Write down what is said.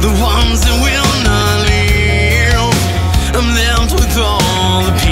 the ones that will not leave. I'm left with all the